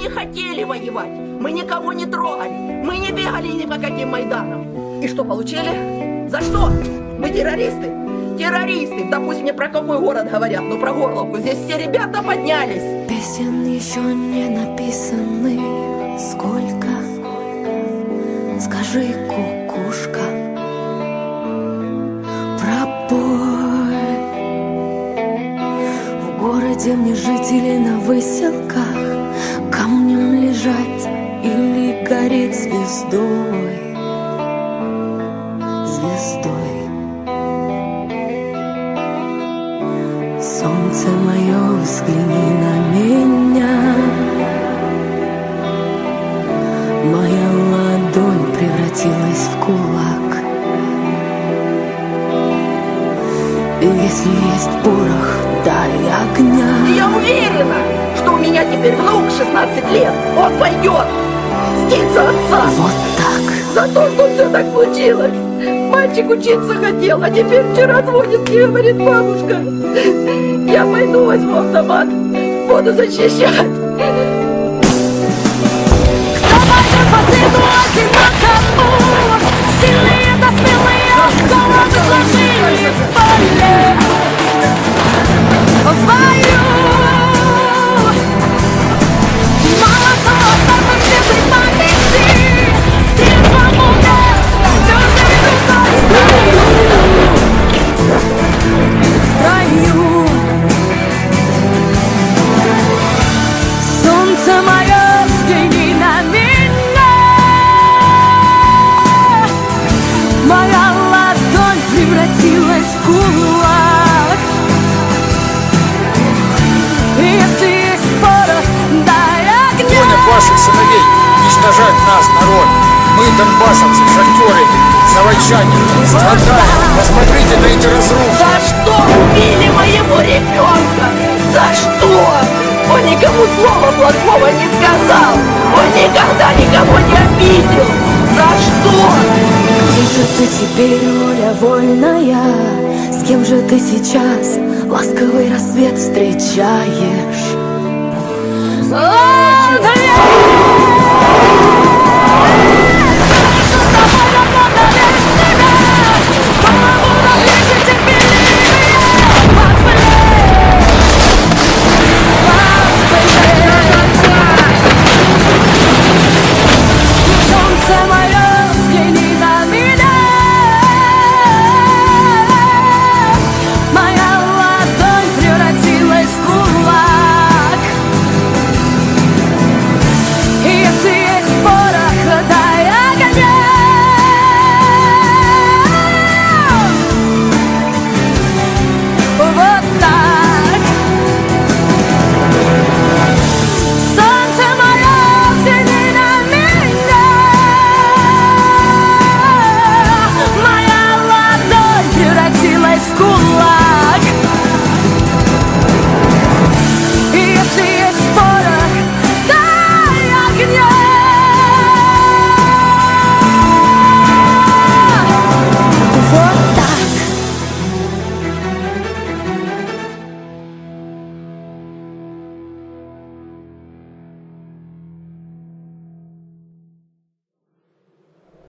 не хотели воевать. Мы никого не трогали. Мы не бегали ни по каким Майданам. И что получили? За что? Мы террористы? Террористы! Да пусть мне про какой город говорят, но про Горловку. Здесь все ребята поднялись. Песен еще не написаны. Сколько? Скажи, кукушка. Пробой. В городе мне жить или на выселках, камнем лежать или гореть звездой. Звездой. Солнце мое, взгляни на меня Моя ладонь превратилась в кулак И если есть порох, дай огня теперь внук 16 лет. Он пойдет мститься отца. Вот так За то, что все так случилось. Мальчик учиться хотел, а теперь вчера звонит мне и говорит, бабушка, я пойду возьму автомат, буду защищать. Кто по следу одинокому? Кулак Если есть порох, дай огня гонят ваших сыновей уничтожать нас, народ. Мы, донбассовцы, шахтеры, заводчане, страдаем. Посмотрите на эти разрухи. За что убили моего ребенка? За что? Он никому слова плохого не сказал. Он никогда никого не обидел. За что? Где же ты теперь, воля Кем же ты сейчас ласковый рассвет встречаешь? О,